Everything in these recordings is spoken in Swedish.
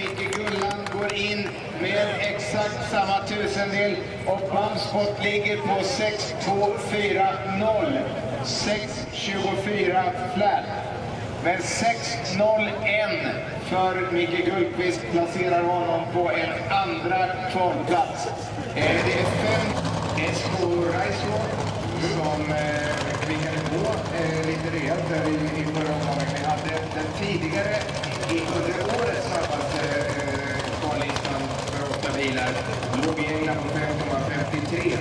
Micke Gulland går in med exakt samma tusendel och Bamspot ligger på 6240. 624 flat. Men 6.01 för Micke Gullqvist placerar honom på en andra kvalplats. Eh, det är fem Esko Raisro som eh, klingade på eh, lite rejält där i, förra omgången. Vi hade den tidigare i under året. muy bien la mujer como hacer artillería.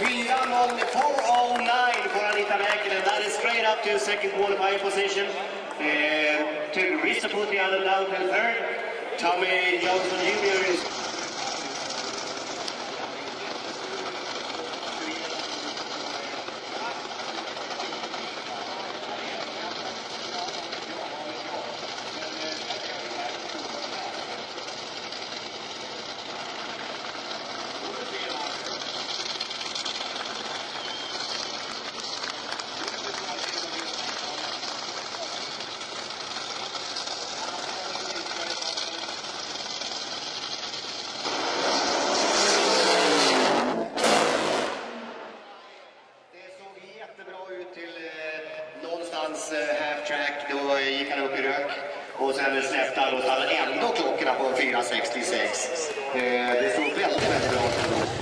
We run on 4.09 for Anita Mäkinen. That is straight up to second qualifying position. Uh, to Risa Putianen down to third. Tommy Johnson Jr. is hans eh, half track, då gick han upp i rök. Och sen släppte han och hade ändå klockorna på 4.66. Eh, det såg väldigt, väldigt bra ut.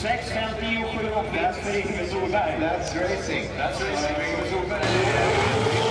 Sex kampioen op. That's, that's racing. That's racing. That's racing.